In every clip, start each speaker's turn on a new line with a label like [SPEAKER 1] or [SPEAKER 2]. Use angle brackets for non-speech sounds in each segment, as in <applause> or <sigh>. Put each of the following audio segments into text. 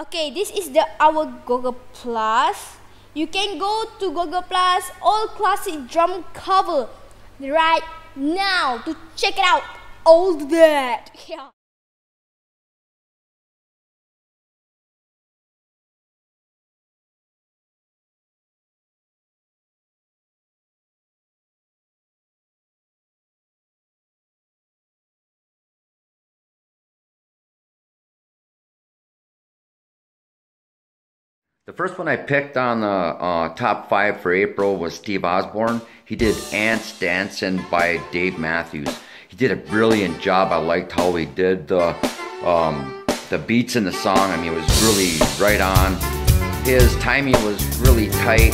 [SPEAKER 1] Okay, this is the our Google Plus. You can go to Google Plus all classic drum cover right now to check it out. All that. <laughs> Yeah.
[SPEAKER 2] The first one I picked on the uh, top five for April was Steve Osborne. He did Ants Dancing by Dave Matthews. He did a brilliant job. I liked how he did the, um, the beats in the song. I mean, it was really right on. His timing was really tight.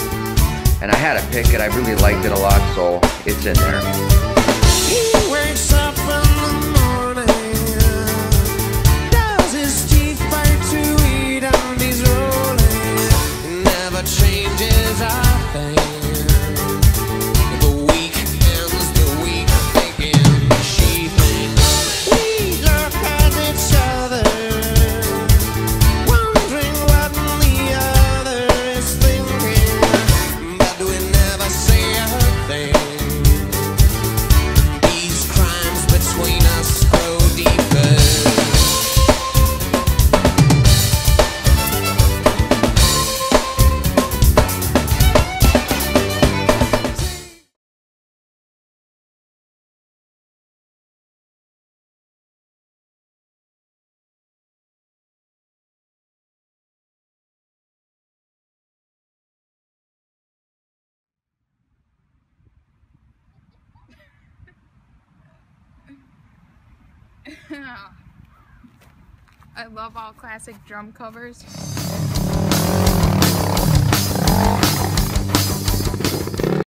[SPEAKER 2] And I had to pick it. I really liked it a lot, so it's in there. What changes.
[SPEAKER 3] I <laughs> I love all classic drum covers.